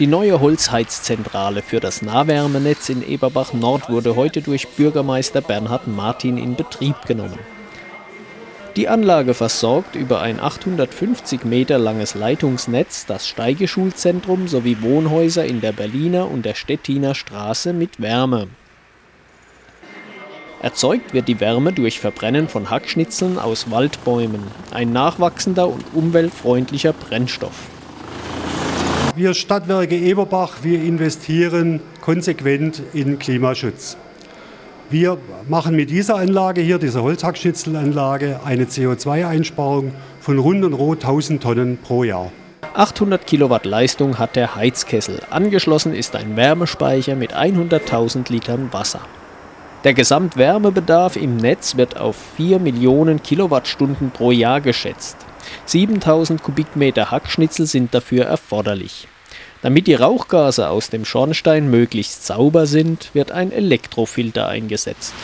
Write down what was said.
Die neue Holzheizzentrale für das Nahwärmenetz in Eberbach Nord wurde heute durch Bürgermeister Bernhard Martin in Betrieb genommen. Die Anlage versorgt über ein 850 Meter langes Leitungsnetz das Steigeschulzentrum sowie Wohnhäuser in der Berliner und der Stettiner Straße mit Wärme. Erzeugt wird die Wärme durch Verbrennen von Hackschnitzeln aus Waldbäumen, ein nachwachsender und umweltfreundlicher Brennstoff. Wir Stadtwerke Eberbach, wir investieren konsequent in Klimaschutz. Wir machen mit dieser Anlage hier, dieser Holzhackschnitzelanlage, eine CO2-Einsparung von rund und rot 1000 Tonnen pro Jahr. 800 Kilowatt Leistung hat der Heizkessel. Angeschlossen ist ein Wärmespeicher mit 100.000 Litern Wasser. Der Gesamtwärmebedarf im Netz wird auf 4 Millionen Kilowattstunden pro Jahr geschätzt. 7000 Kubikmeter Hackschnitzel sind dafür erforderlich. Damit die Rauchgase aus dem Schornstein möglichst sauber sind, wird ein Elektrofilter eingesetzt.